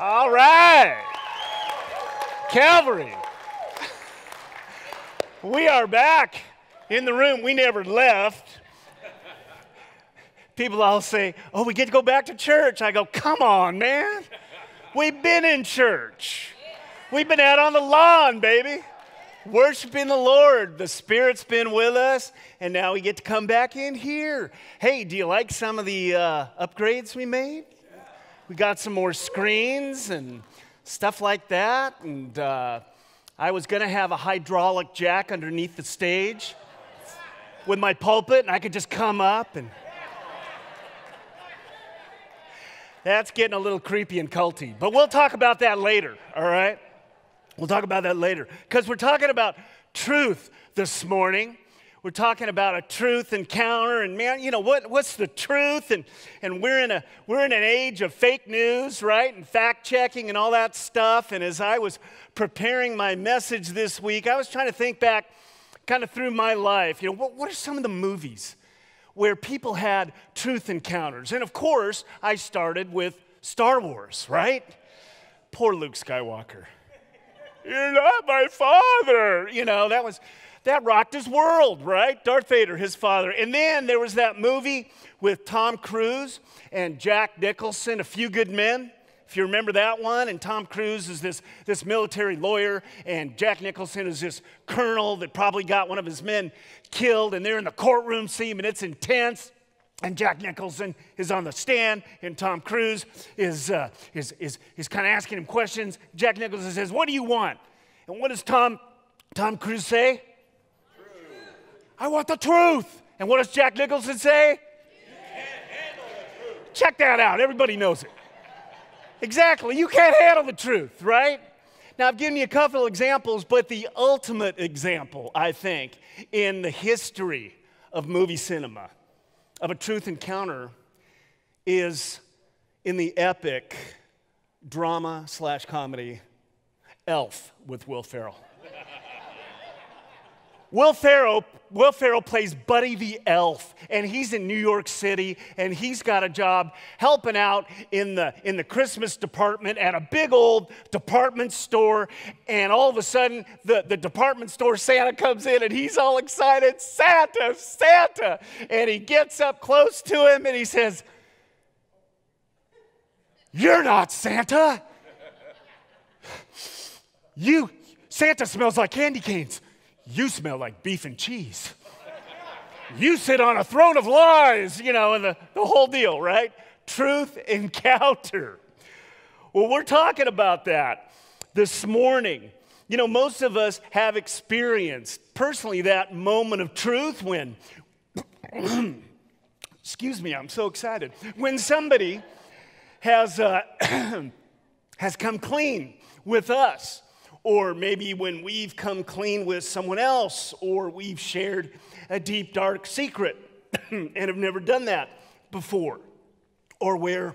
All right. Calvary. We are back in the room. We never left. People all say, Oh, we get to go back to church. I go, Come on, man. We've been in church. We've been out on the lawn, baby, worshiping the Lord. The Spirit's been with us, and now we get to come back in here. Hey, do you like some of the uh, upgrades we made? We got some more screens and stuff like that. And uh, I was going to have a hydraulic jack underneath the stage with my pulpit, and I could just come up and. That's getting a little creepy and culty, but we'll talk about that later, all right? We'll talk about that later because we're talking about truth this morning. We're talking about a truth encounter, and man, you know what, what's the truth? And, and we're, in a, we're in an age of fake news, right? And fact checking and all that stuff. And as I was preparing my message this week, I was trying to think back kind of through my life. You know, what, what are some of the movies where people had truth encounters? And of course, I started with Star Wars, right? Poor Luke Skywalker. You're not my father. You know, that was that rocked his world, right? Darth Vader, his father. And then there was that movie with Tom Cruise and Jack Nicholson, A Few Good Men. If you remember that one, and Tom Cruise is this, this military lawyer, and Jack Nicholson is this colonel that probably got one of his men killed, and they're in the courtroom scene, and it's intense. And Jack Nicholson is on the stand, and Tom Cruise is, uh, is, is, is kind of asking him questions. Jack Nicholson says, What do you want? And what does Tom, Tom Cruise say? I want the truth. And what does Jack Nicholson say? You can't handle the truth. Check that out. Everybody knows it. Exactly. You can't handle the truth, right? Now, I've given you a couple of examples, but the ultimate example, I think, in the history of movie cinema, of a truth encounter, is in the epic drama slash comedy Elf with Will Ferrell. Will Ferrell, Will plays Buddy the Elf, and he's in New York City, and he's got a job helping out in the, in the Christmas department at a big old department store. And all of a sudden, the, the department store Santa comes in, and he's all excited Santa, Santa. And he gets up close to him, and he says, You're not Santa. You, Santa smells like candy canes. You smell like beef and cheese. You sit on a throne of lies, you know, and the, the whole deal, right? Truth encounter. Well, we're talking about that this morning. You know, most of us have experienced personally that moment of truth when, excuse me, I'm so excited, when somebody has, uh, has come clean with us or maybe when we've come clean with someone else, or we've shared a deep, dark secret and have never done that before, or where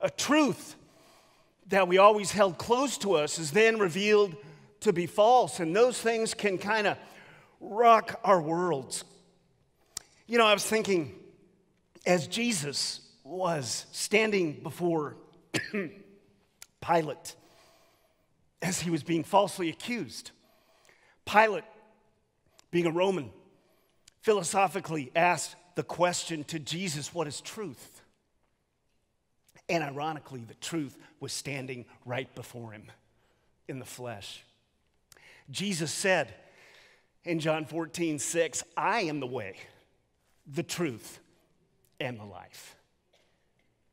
a truth that we always held close to us is then revealed to be false, and those things can kind of rock our worlds. You know, I was thinking as Jesus was standing before Pilate as he was being falsely accused. Pilate, being a Roman, philosophically asked the question to Jesus, What is truth? And ironically, the truth was standing right before him in the flesh. Jesus said in John 14, 6, I am the way, the truth, and the life.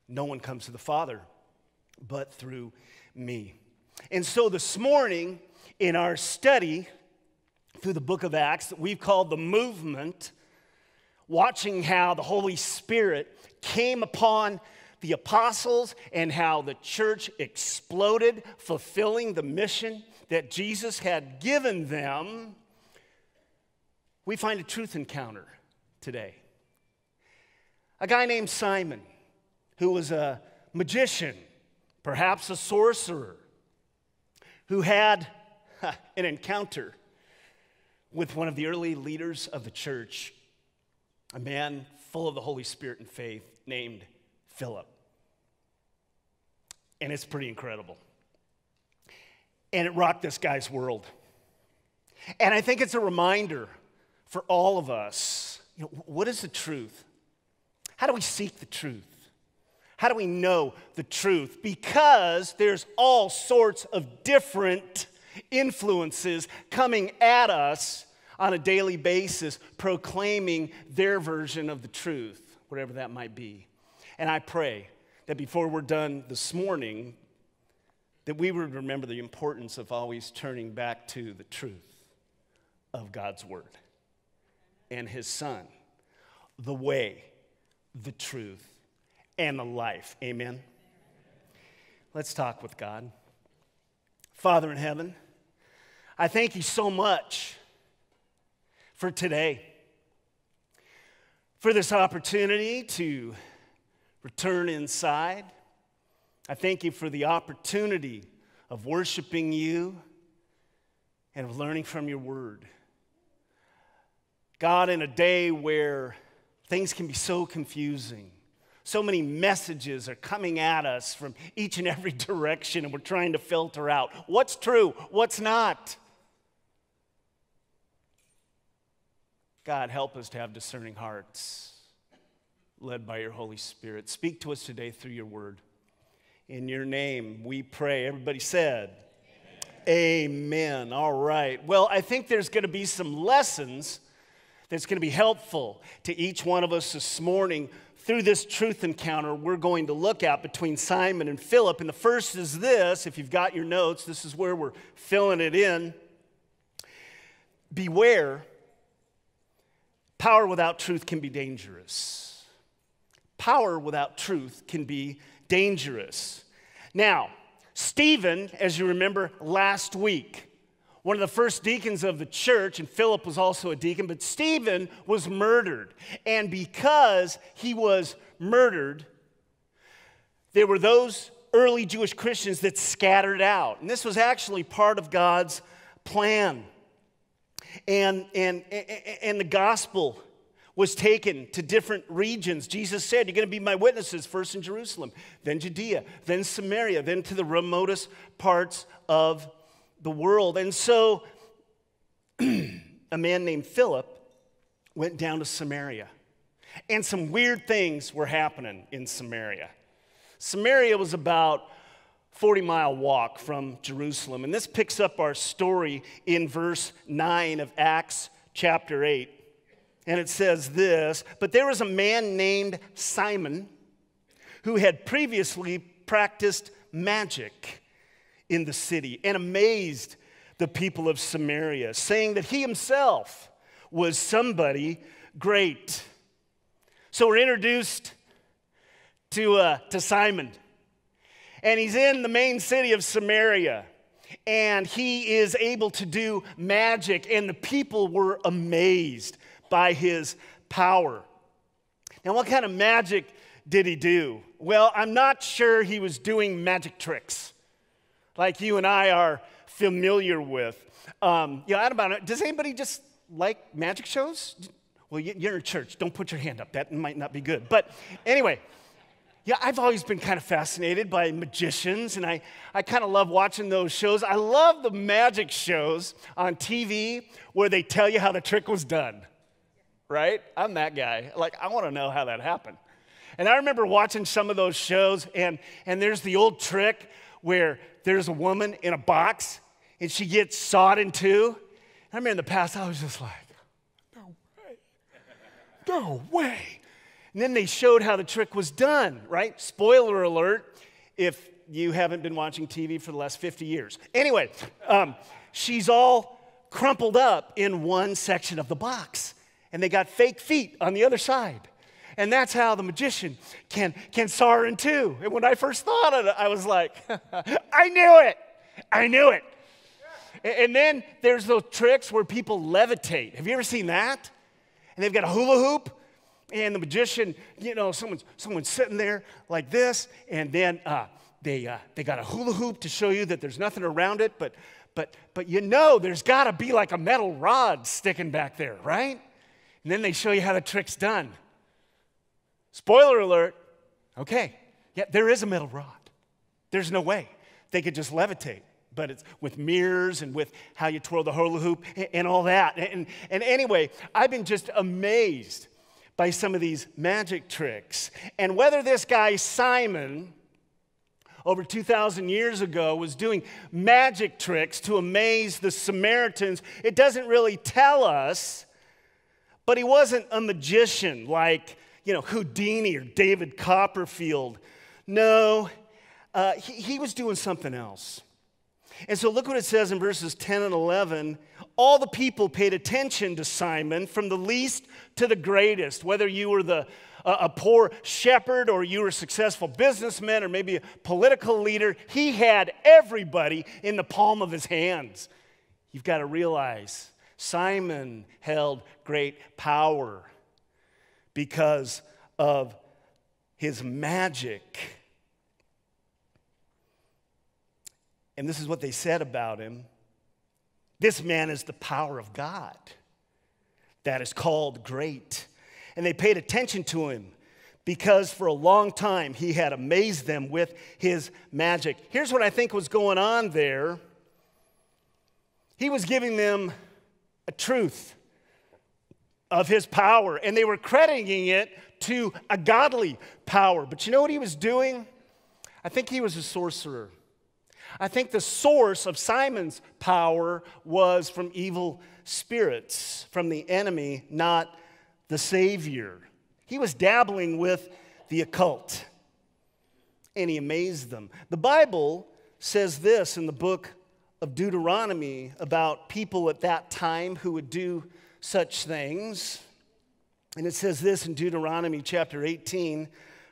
No one comes to the Father but through me. And so this morning, in our study through the book of Acts that we've called the movement, watching how the Holy Spirit came upon the apostles and how the church exploded, fulfilling the mission that Jesus had given them, we find a truth encounter today. A guy named Simon, who was a magician, perhaps a sorcerer, who had an encounter with one of the early leaders of the church, a man full of the Holy Spirit and faith named Philip. And it's pretty incredible. And it rocked this guy's world. And I think it's a reminder for all of us you know, what is the truth? How do we seek the truth? How do we know the truth? Because there's all sorts of different influences coming at us on a daily basis, proclaiming their version of the truth, whatever that might be. And I pray that before we're done this morning, that we would remember the importance of always turning back to the truth of God's Word and His Son, the way, the truth, and the life. Amen. Let's talk with God. Father in heaven, I thank you so much for today, for this opportunity to return inside. I thank you for the opportunity of worshiping you and of learning from your word. God, in a day where things can be so confusing, so many messages are coming at us from each and every direction, and we're trying to filter out what's true, what's not. God, help us to have discerning hearts, led by your Holy Spirit. Speak to us today through your word. In your name, we pray. Everybody said, Amen. Amen. All right. Well, I think there's going to be some lessons that's going to be helpful to each one of us this morning through this truth encounter we're going to look at between Simon and Philip. And the first is this if you've got your notes, this is where we're filling it in. Beware, power without truth can be dangerous. Power without truth can be dangerous. Now, Stephen, as you remember last week, one of the first deacons of the church, and Philip was also a deacon, but Stephen was murdered. And because he was murdered, there were those early Jewish Christians that scattered out. And this was actually part of God's plan. And, and, and the gospel was taken to different regions. Jesus said, You're going to be my witnesses, first in Jerusalem, then Judea, then Samaria, then to the remotest parts of the world. And so a man named Philip went down to Samaria. And some weird things were happening in Samaria. Samaria was about 40 mile walk from Jerusalem. And this picks up our story in verse 9 of Acts chapter 8. And it says this But there was a man named Simon who had previously practiced magic in the city and amazed the people of Samaria, saying that he himself was somebody great. So we're introduced to, uh, to Simon, and he's in the main city of Samaria, and he is able to do magic, and the people were amazed by his power. Now, what kind of magic did he do? Well, I'm not sure he was doing magic tricks like you and I are familiar with. Um, yeah, I. Does anybody just like magic shows? Well, you're in church. Don't put your hand up. That might not be good. But anyway, yeah, I've always been kind of fascinated by magicians, and I, I kind of love watching those shows. I love the magic shows on TV where they tell you how the trick was done, right? I'm that guy. Like, I want to know how that happened. And I remember watching some of those shows, and, and there's the old trick where there's a woman in a box and she gets sawed in two. I remember in the past, I was just like, no way. No way. And then they showed how the trick was done, right? Spoiler alert if you haven't been watching TV for the last 50 years. Anyway, um, she's all crumpled up in one section of the box, and they got fake feet on the other side. And that's how the magician can, can saw her in two. And when I first thought of it, I was like, I knew it. I knew it. And then there's those tricks where people levitate. Have you ever seen that? And they've got a hula hoop, and the magician, you know, someone's, someone's sitting there like this, and then uh, they, uh, they got a hula hoop to show you that there's nothing around it, but, but, but you know there's got to be like a metal rod sticking back there, right? And then they show you how the trick's done. Spoiler alert. Okay. Yeah, there is a metal rod. There's no way they could just levitate. but it's with mirrors and with how you twirl the hula hoop and all that. And, and anyway, I've been just amazed by some of these magic tricks. And whether this guy, Simon, over 2,000 years ago, was doing magic tricks to amaze the Samaritans, it doesn't really tell us. But he wasn't a magician like, you know, Houdini or David Copperfield. No, uh, he, he was doing something else. And so look what it says in verses 10 and 11. All the people paid attention to Simon, from the least to the greatest, whether you were the, a poor shepherd or you were a successful businessman or maybe a political leader. He had everybody in the palm of his hands. You've got to realize Simon held great power because of his magic. And this is what they said about him this man is the power of God that is called great. And they paid attention to him because for a long time he had amazed them with his magic. Here's what I think was going on there he was giving them a truth of his power, and they were crediting it to a godly power. But you know what he was doing? I think he was a sorcerer. I think the source of Simon's power was from evil spirits, from the enemy, not the Savior. He was dabbling with the occult, and he amazed them. The Bible says this in the book of Deuteronomy about people at that time who would do such things. And it says this in Deuteronomy chapter 18,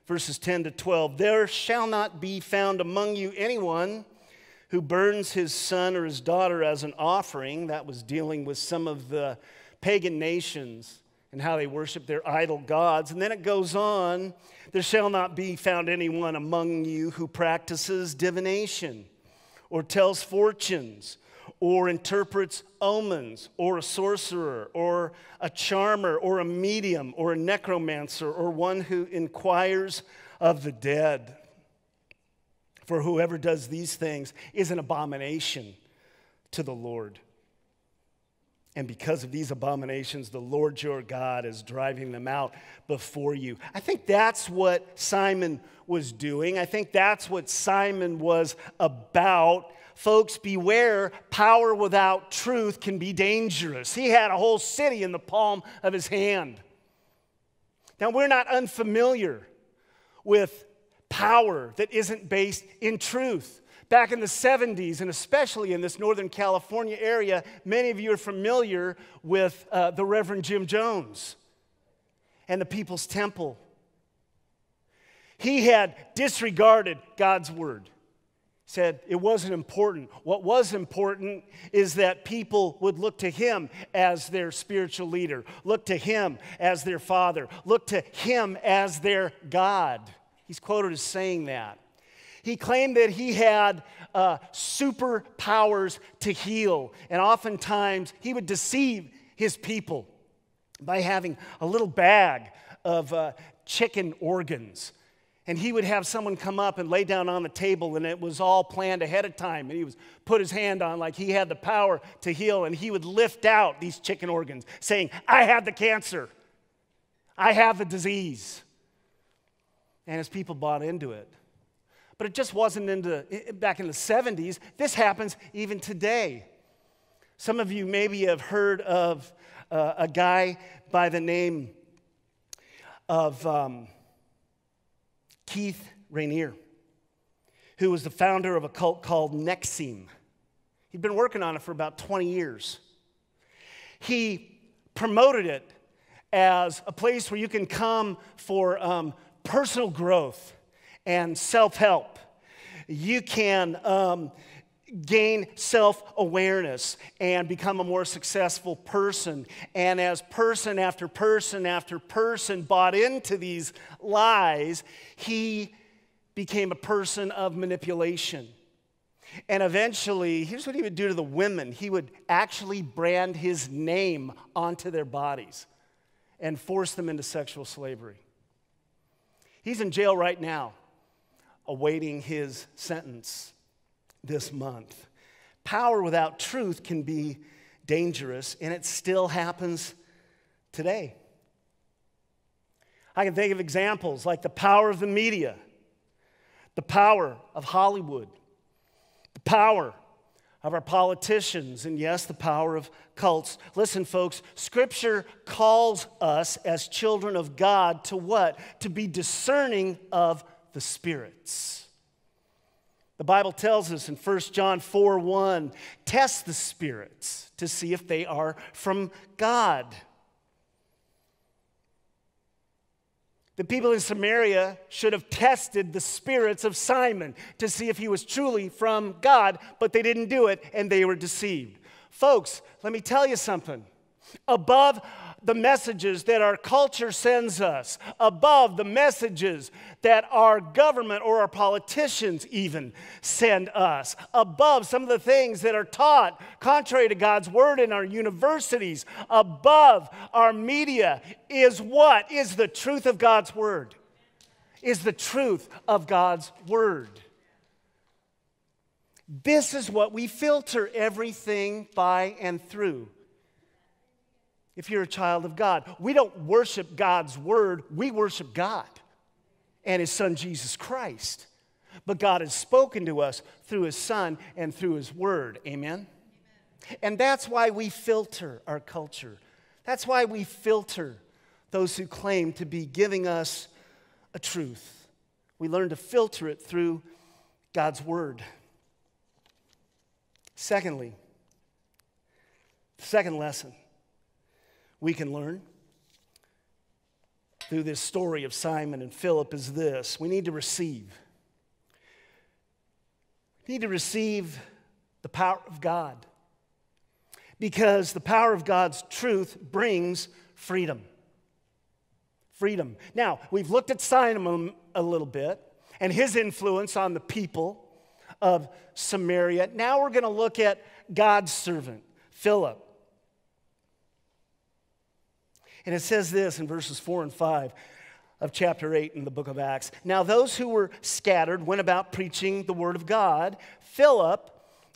verses 10 to 12 There shall not be found among you anyone who burns his son or his daughter as an offering. That was dealing with some of the pagan nations and how they worship their idol gods. And then it goes on there shall not be found anyone among you who practices divination or tells fortunes or interprets omens or a sorcerer or a charmer or a medium or a necromancer or one who inquires of the dead. For whoever does these things is an abomination to the Lord. And because of these abominations, the Lord your God is driving them out before you. I think that's what Simon was doing. I think that's what Simon was about. Folks, beware, power without truth can be dangerous. He had a whole city in the palm of his hand. Now, we're not unfamiliar with power that isn't based in truth. Back in the 70s, and especially in this Northern California area, many of you are familiar with uh, the Reverend Jim Jones and the People's Temple. He had disregarded God's word, said it wasn't important. What was important is that people would look to him as their spiritual leader, look to him as their father, look to him as their God. He's quoted as saying that. He claimed that he had uh, superpowers to heal, and oftentimes he would deceive his people by having a little bag of uh, chicken organs. And he would have someone come up and lay down on the table, and it was all planned ahead of time. And he was put his hand on like he had the power to heal, and he would lift out these chicken organs, saying, I have the cancer, I have the disease and his people bought into it. But it just wasn't into back in the 70s. This happens even today. Some of you maybe have heard of uh, a guy by the name of um, Keith Raniere, who was the founder of a cult called NXIVM. He'd been working on it for about 20 years. He promoted it as a place where you can come for um, personal growth and self help. You can um, gain self awareness and become a more successful person. And as person after person after person bought into these lies, he became a person of manipulation. And eventually, here's what he would do to the women he would actually brand his name onto their bodies and force them into sexual slavery. He's in jail right now, awaiting his sentence this month. Power without truth can be dangerous, and it still happens today. I can think of examples like the power of the media, the power of Hollywood, the power of our politicians, and yes, the power of cults. Listen, folks, Scripture calls us as children of God to what? To be discerning of the spirits. The Bible tells us in 1 John 4 1, test the spirits to see if they are from God. The people in Samaria should have tested the spirits of Simon to see if he was truly from God, but they didn't do it and they were deceived. Folks, let me tell you something. Above the messages that our culture sends us, above the messages that our government or our politicians even send us, above some of the things that are taught contrary to God's word in our universities, above our media is what? Is the truth of God's word. Is the truth of God's word. This is what we filter everything by and through if you're a child of God. We don't worship God's word, we worship God and his son Jesus Christ. But God has spoken to us through his son and through his word. Amen? And that's why we filter our culture. That's why we filter those who claim to be giving us a truth. We learn to filter it through God's word. Secondly, second lesson we can learn through this story of Simon and Philip is this we need to receive. We need to receive the power of God because the power of God's truth brings freedom. Freedom. Now, we've looked at Simon a little bit and his influence on the people of Samaria. Now we're going to look at God's servant, Philip. And it says this in verses 4 and 5 of chapter 8 in the book of Acts. Now, those who were scattered went about preaching the word of God. Philip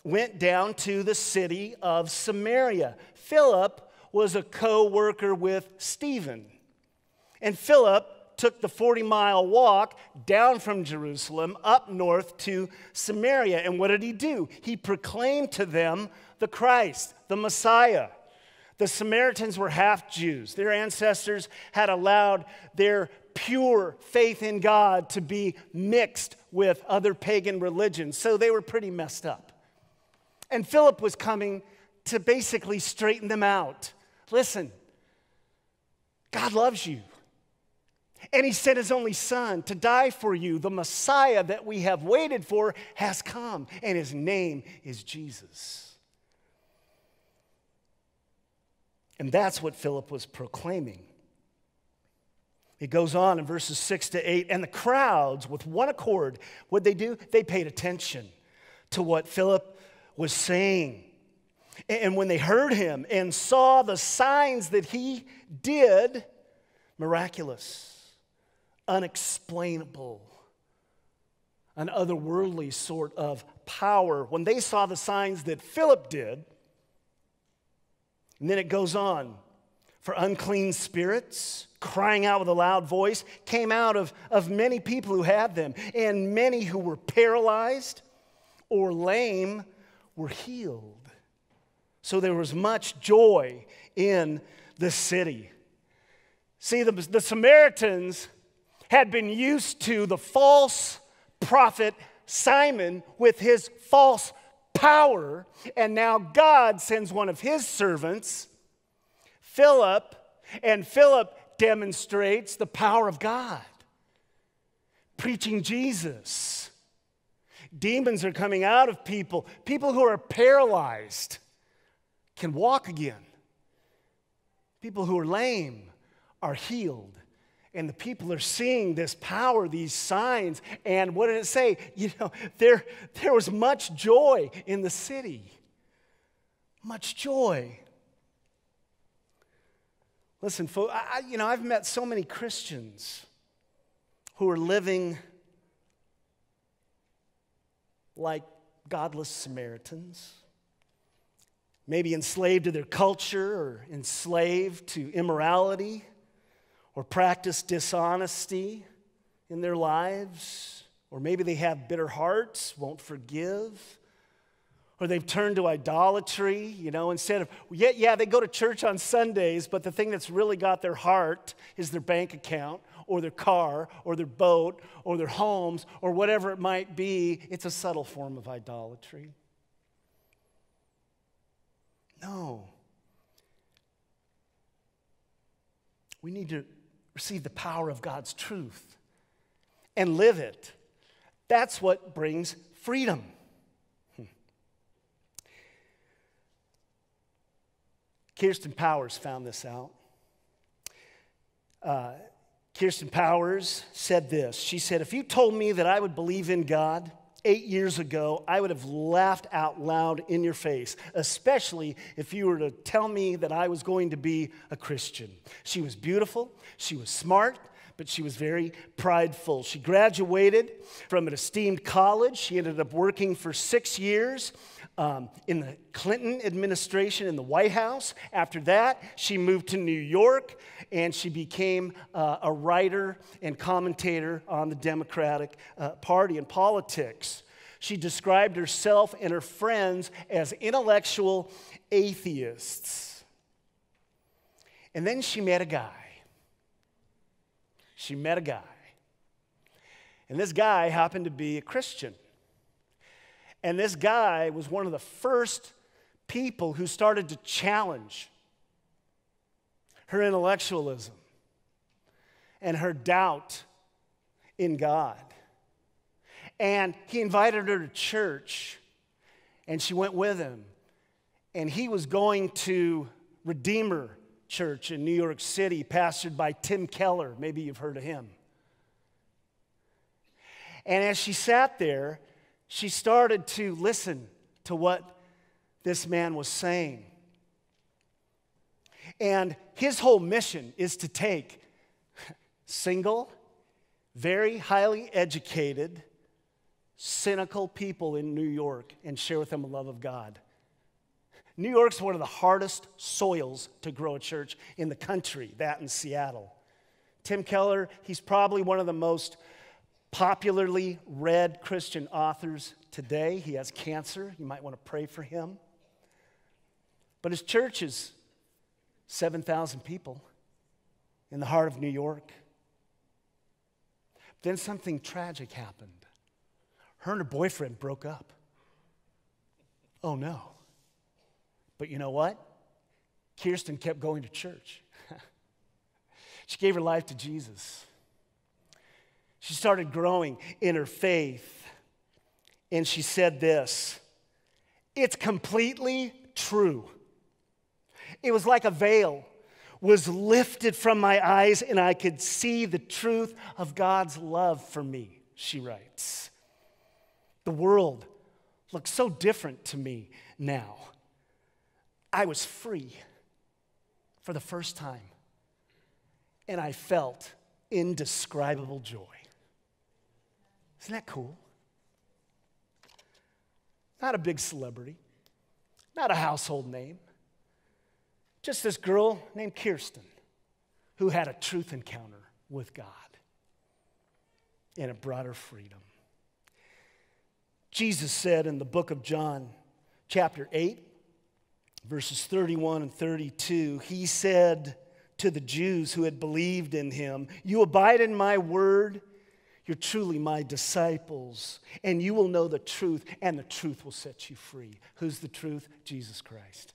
went down to the city of Samaria. Philip was a co worker with Stephen. And Philip took the 40 mile walk down from Jerusalem up north to Samaria. And what did he do? He proclaimed to them the Christ, the Messiah. The Samaritans were half Jews. Their ancestors had allowed their pure faith in God to be mixed with other pagan religions, so they were pretty messed up. And Philip was coming to basically straighten them out. Listen, God loves you. And he sent his only son to die for you. The Messiah that we have waited for has come, and his name is Jesus. And that's what Philip was proclaiming. It goes on in verses 6 to 8, and the crowds, with one accord, what they do? They paid attention to what Philip was saying. And when they heard him and saw the signs that he did, miraculous, unexplainable, an otherworldly sort of power, when they saw the signs that Philip did, and then it goes on. For unclean spirits, crying out with a loud voice, came out of, of many people who had them, and many who were paralyzed or lame were healed. So there was much joy in the city. See, the, the Samaritans had been used to the false prophet Simon with his false power, and now God sends one of his servants, Philip, and Philip demonstrates the power of God, preaching Jesus. Demons are coming out of people. People who are paralyzed can walk again. People who are lame are healed and the people are seeing this power, these signs. And what did it say? You know, there, there was much joy in the city. Much joy. Listen, folks, I, you know, I've met so many Christians who are living like godless Samaritans. maybe enslaved to their culture or enslaved to immorality or practice dishonesty in their lives. Or maybe they have bitter hearts, won't forgive. Or they've turned to idolatry, you know, instead of, yeah, yeah, they go to church on Sundays, but the thing that's really got their heart is their bank account or their car or their boat or their homes or whatever it might be. It's a subtle form of idolatry. No. We need to receive the power of God's truth and live it. That's what brings freedom. Hmm. Kirsten Powers found this out. Uh, Kirsten Powers said this. She said, If you told me that I would believe in God, eight years ago, I would have laughed out loud in your face, especially if you were to tell me that I was going to be a Christian. She was beautiful, she was smart, but she was very prideful. She graduated from an esteemed college. She ended up working for six years um, in the Clinton administration in the White House. After that, she moved to New York and she became uh, a writer and commentator on the Democratic uh, Party and politics. She described herself and her friends as intellectual atheists. And then she met a guy. She met a guy. And this guy happened to be a Christian. And this guy was one of the first people who started to challenge her intellectualism and her doubt in God. And he invited her to church, and she went with him. And he was going to Redeemer Church in New York City, pastored by Tim Keller. Maybe you've heard of him. And as she sat there, she started to listen to what this man was saying. And his whole mission is to take single, very highly educated, cynical people in New York and share with them the love of God. New York's one of the hardest soils to grow a church in the country, that in Seattle. Tim Keller, he's probably one of the most popularly read Christian authors today. He has cancer. You might want to pray for him. But his church is 7,000 people in the heart of New York. Then something tragic happened. Her and her boyfriend broke up. Oh no. But you know what? Kirsten kept going to church. she gave her life to Jesus. She started growing in her faith. And she said this It's completely true. It was like a veil was lifted from my eyes, and I could see the truth of God's love for me, she writes. The world looks so different to me now. I was free for the first time, and I felt indescribable joy. Isn't that cool? Not a big celebrity, not a household name, just this girl named Kirsten who had a truth encounter with God and it brought her freedom. Jesus said in the book of John, chapter 8, verses 31 and 32, he said to the Jews who had believed in him, You abide in my word you're truly my disciples, and you will know the truth, and the truth will set you free. Who's the truth? Jesus Christ.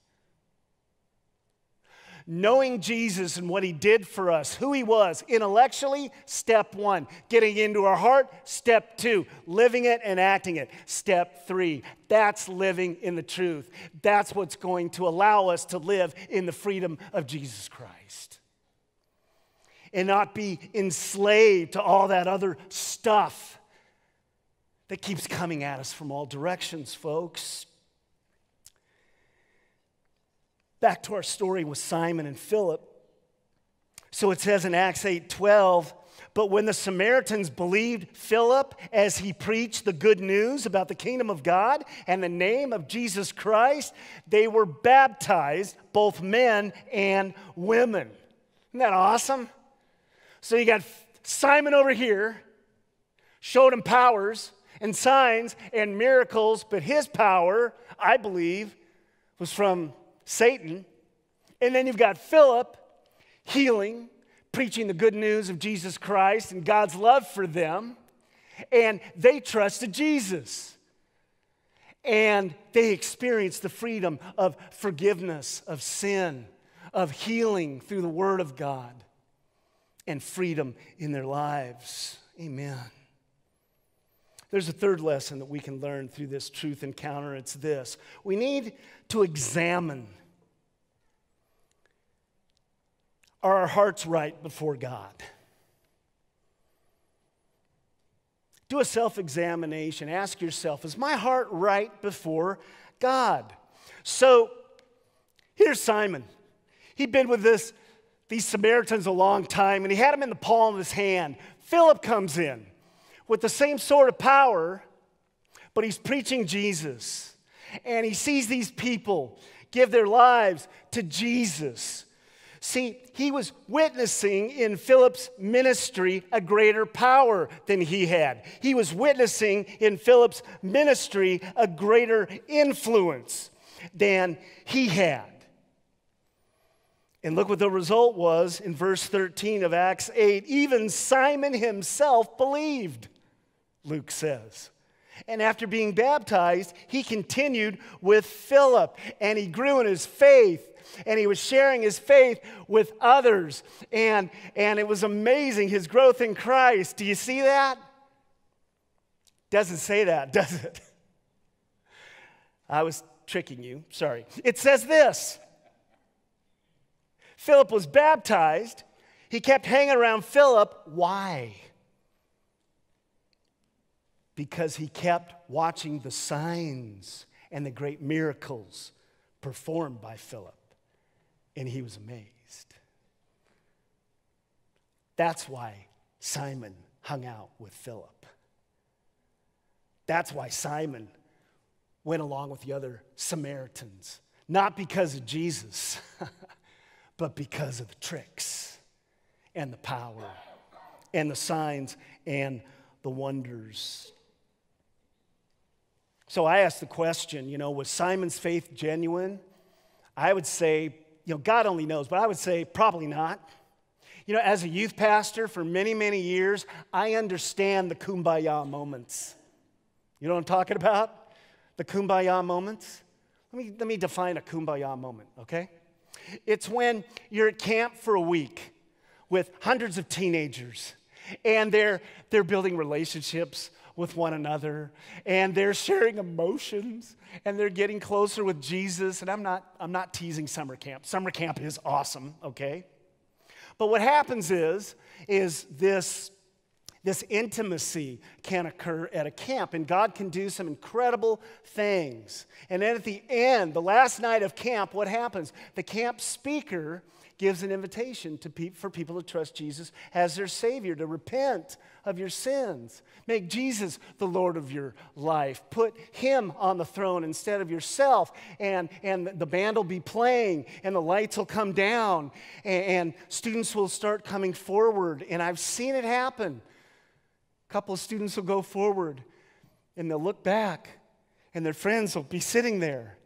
Knowing Jesus and what he did for us, who he was, intellectually, step one. Getting into our heart, step two. Living it and acting it, step three. That's living in the truth. That's what's going to allow us to live in the freedom of Jesus Christ and not be enslaved to all that other stuff that keeps coming at us from all directions, folks. Back to our story with Simon and Philip. So it says in Acts 8 12, but when the Samaritans believed Philip as he preached the good news about the kingdom of God and the name of Jesus Christ, they were baptized, both men and women. Isn't that awesome? So you got Simon over here, showed him powers and signs and miracles, but his power, I believe, was from Satan. And then you've got Philip healing, preaching the good news of Jesus Christ and God's love for them. And they trusted Jesus. And they experienced the freedom of forgiveness of sin, of healing through the Word of God, and freedom in their lives. Amen. There's a third lesson that we can learn through this truth encounter. It's this we need to examine are our hearts right before God? Do a self examination. Ask yourself, is my heart right before God? So here's Simon. He'd been with this, these Samaritans a long time, and he had them in the palm of his hand. Philip comes in with the same sort of power, but he's preaching Jesus. And he sees these people give their lives to Jesus. See, he was witnessing in Philip's ministry a greater power than he had. He was witnessing in Philip's ministry a greater influence than he had. And look what the result was in verse 13 of Acts 8. Even Simon himself believed. Luke says. And after being baptized, he continued with Philip and he grew in his faith and he was sharing his faith with others. And, and it was amazing, his growth in Christ. Do you see that? Doesn't say that, does it? I was tricking you, sorry. It says this Philip was baptized. He kept hanging around Philip. Why? because he kept watching the signs and the great miracles performed by Philip, and he was amazed. That's why Simon hung out with Philip. That's why Simon went along with the other Samaritans, not because of Jesus, but because of the tricks and the power and the signs and the wonders. So I asked the question, you know, was Simon's faith genuine? I would say, you know, God only knows, but I would say probably not. You know, as a youth pastor for many, many years, I understand the kumbaya moments. You know what I'm talking about? The kumbaya moments. Let me, let me define a kumbaya moment, okay? It's when you're at camp for a week with hundreds of teenagers and they're, they're building relationships with one another and they're sharing emotions and they're getting closer with Jesus. And I'm not, I'm not teasing summer camp. Summer camp is awesome, okay? But what happens is, is this, this intimacy can occur at a camp, and God can do some incredible things. And then at the end, the last night of camp, what happens? The camp speaker gives an invitation to pe- for people to trust Jesus as their Savior, to repent of your sins. Make Jesus the Lord of your life. Put Him on the throne instead of yourself. And, and the band will be playing, and the lights will come down, and, and students will start coming forward. And I've seen it happen. A couple of students will go forward, and they'll look back, and their friends will be sitting there.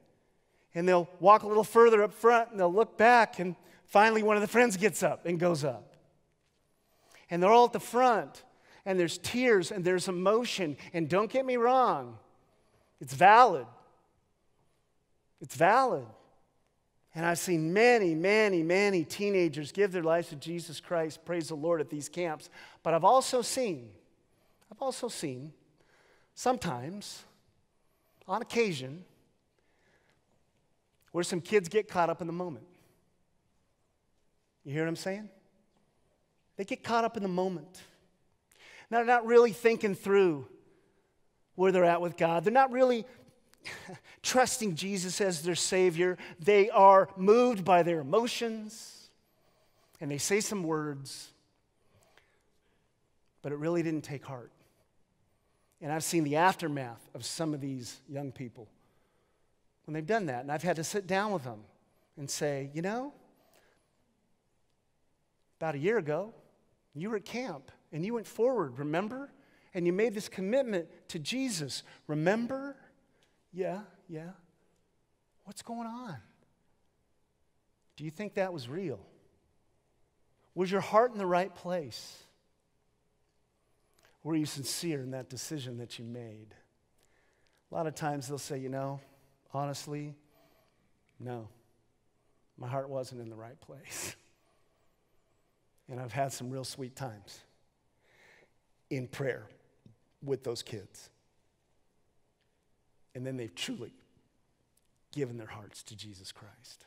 And they'll walk a little further up front, and they'll look back, and Finally, one of the friends gets up and goes up. And they're all at the front, and there's tears and there's emotion. And don't get me wrong, it's valid. It's valid. And I've seen many, many, many teenagers give their lives to Jesus Christ, praise the Lord, at these camps. But I've also seen, I've also seen sometimes, on occasion, where some kids get caught up in the moment. You hear what I'm saying? They get caught up in the moment. Now, they're not really thinking through where they're at with God. They're not really trusting Jesus as their Savior. They are moved by their emotions and they say some words but it really didn't take heart. And I've seen the aftermath of some of these young people when they've done that. And I've had to sit down with them and say, you know, about a year ago, you were at camp and you went forward, remember? And you made this commitment to Jesus, remember? Yeah, yeah. What's going on? Do you think that was real? Was your heart in the right place? Were you sincere in that decision that you made? A lot of times they'll say, you know, honestly, no, my heart wasn't in the right place. And I've had some real sweet times in prayer with those kids. And then they've truly given their hearts to Jesus Christ.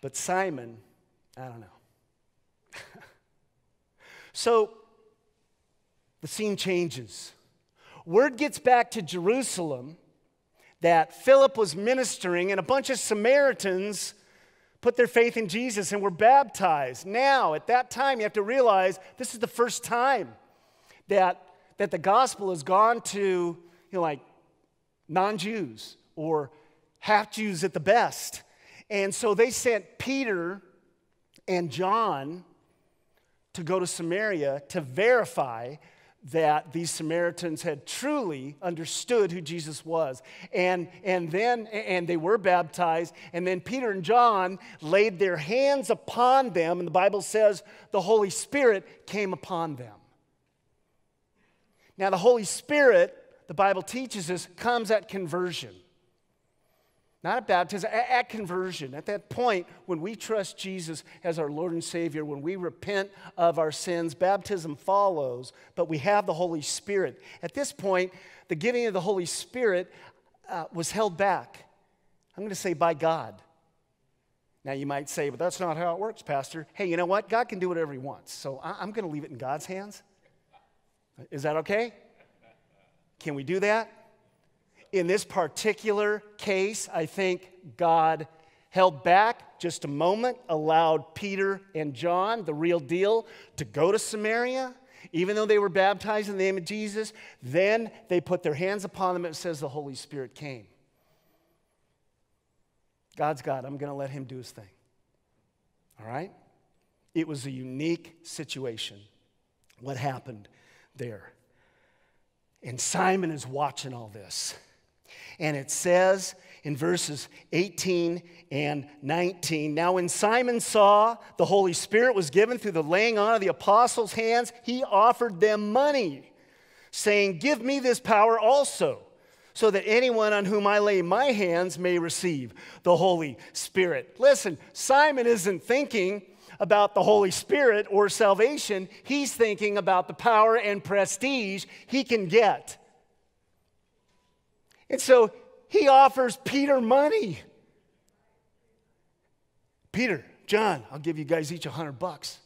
But Simon, I don't know. so the scene changes. Word gets back to Jerusalem that Philip was ministering, and a bunch of Samaritans put their faith in Jesus and were baptized. Now, at that time, you have to realize this is the first time that, that the gospel has gone to, you know, like non Jews or half Jews at the best. And so they sent Peter and John to go to Samaria to verify that these Samaritans had truly understood who Jesus was. And, and then, and they were baptized, and then Peter and John laid their hands upon them, and the Bible says the Holy Spirit came upon them. Now, the Holy Spirit, the Bible teaches us, comes at conversion. Not at baptism, at conversion. At that point, when we trust Jesus as our Lord and Savior, when we repent of our sins, baptism follows, but we have the Holy Spirit. At this point, the giving of the Holy Spirit uh, was held back. I'm going to say by God. Now, you might say, but that's not how it works, Pastor. Hey, you know what? God can do whatever He wants. So I'm going to leave it in God's hands. Is that okay? Can we do that? In this particular case, I think God held back just a moment, allowed Peter and John, the real deal, to go to Samaria, even though they were baptized in the name of Jesus. Then they put their hands upon them. It says the Holy Spirit came. God's God. I'm going to let him do his thing. All right? It was a unique situation. What happened there? And Simon is watching all this. And it says in verses 18 and 19 Now, when Simon saw the Holy Spirit was given through the laying on of the apostles' hands, he offered them money, saying, Give me this power also, so that anyone on whom I lay my hands may receive the Holy Spirit. Listen, Simon isn't thinking about the Holy Spirit or salvation, he's thinking about the power and prestige he can get and so he offers Peter money. Peter, John, I'll give you guys each a hundred bucks.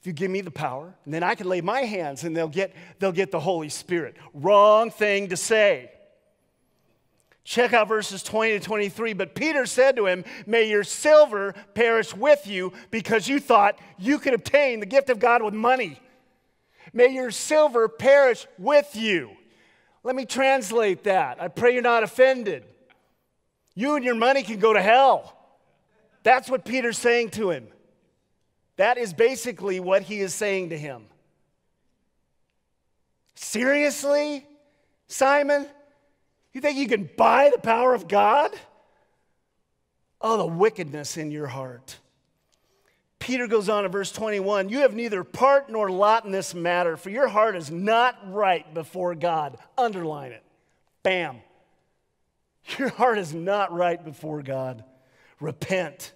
If you give me the power, and then I can lay my hands and they'll get, they'll get the Holy Spirit. Wrong thing to say. Check out verses 20 to 23. But Peter said to him, May your silver perish with you because you thought you could obtain the gift of God with money. May your silver perish with you. Let me translate that. I pray you're not offended. You and your money can go to hell. That's what Peter's saying to him. That is basically what he is saying to him. Seriously, Simon? You think you can buy the power of God? Oh, the wickedness in your heart. Peter goes on in verse 21 You have neither part nor lot in this matter, for your heart is not right before God. Underline it. Bam. Your heart is not right before God. Repent,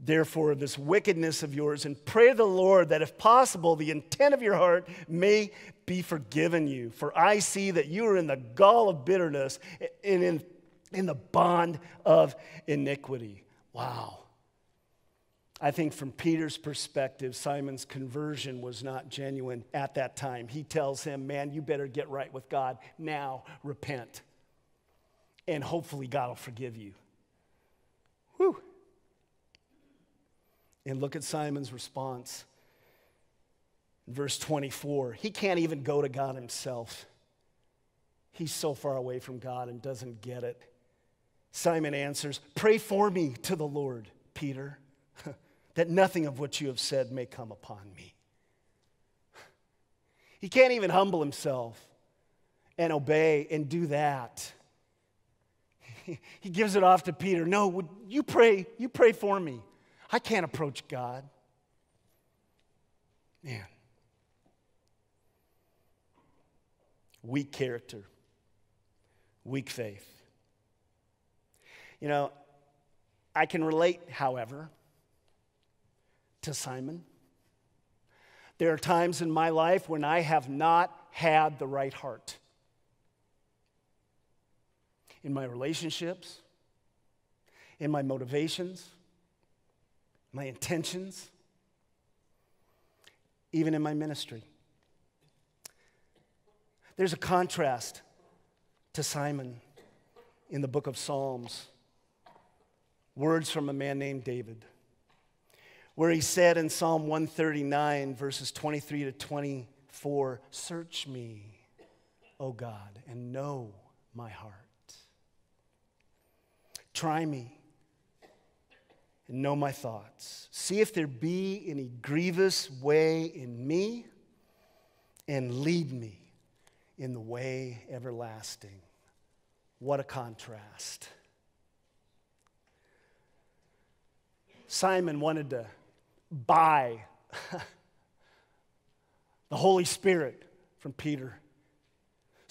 therefore, of this wickedness of yours and pray to the Lord that, if possible, the intent of your heart may be forgiven you. For I see that you are in the gall of bitterness and in, in the bond of iniquity. Wow. I think from Peter's perspective, Simon's conversion was not genuine at that time. He tells him, Man, you better get right with God now, repent. And hopefully, God will forgive you. Whew. And look at Simon's response. Verse 24, he can't even go to God himself. He's so far away from God and doesn't get it. Simon answers, Pray for me to the Lord, Peter, that nothing of what you have said may come upon me. He can't even humble himself and obey and do that. He gives it off to Peter. No, would you pray, you pray for me. I can't approach God. Man. Weak character, weak faith. You know, I can relate, however, to Simon. There are times in my life when I have not had the right heart. In my relationships, in my motivations, my intentions, even in my ministry. There's a contrast to Simon in the book of Psalms. Words from a man named David where he said in Psalm 139, verses 23 to 24, Search me, O God, and know my heart. Try me and know my thoughts. See if there be any grievous way in me, and lead me in the way everlasting. What a contrast. Simon wanted to buy the Holy Spirit from Peter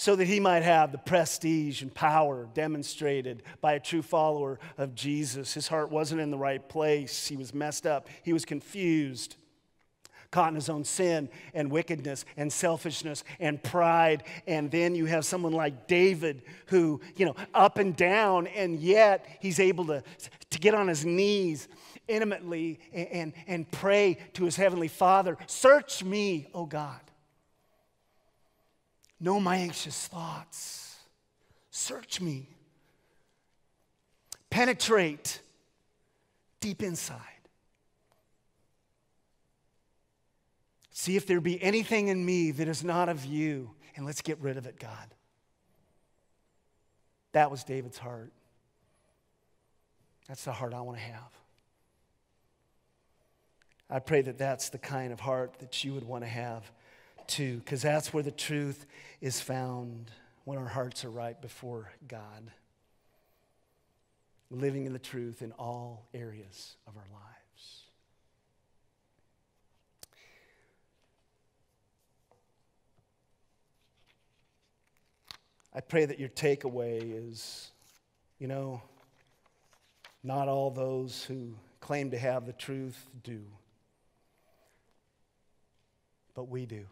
so that he might have the prestige and power demonstrated by a true follower of Jesus. His heart wasn't in the right place, he was messed up, he was confused. Caught in his own sin and wickedness and selfishness and pride. And then you have someone like David who, you know, up and down, and yet he's able to, to get on his knees intimately and, and, and pray to his heavenly Father Search me, O God. Know my anxious thoughts. Search me. Penetrate deep inside. See if there be anything in me that is not of you, and let's get rid of it, God. That was David's heart. That's the heart I want to have. I pray that that's the kind of heart that you would want to have too, because that's where the truth is found when our hearts are right before God. Living in the truth in all areas of our lives. I pray that your takeaway is, you know, not all those who claim to have the truth do but we do.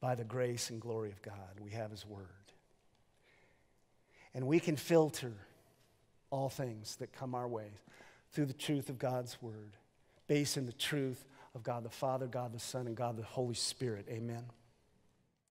By the grace and glory of God, we have His Word. And we can filter all things that come our way through the truth of God's Word, based in the truth of God the Father, God the Son, and God the Holy Spirit. Amen.